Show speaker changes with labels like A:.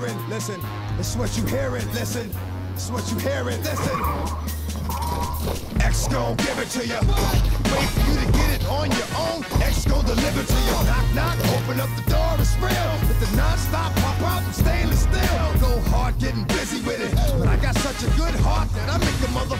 A: Listen, it's what you hearing. Listen, it's what you hearing. Listen. X gon' give it to you. Wait for you to get it on your own. X gon' deliver to you. Knock, knock, open up the door, it's real. With the non-stop pop out and stainless steel. Go hard getting busy with it. But I got such a good heart that I make a mother.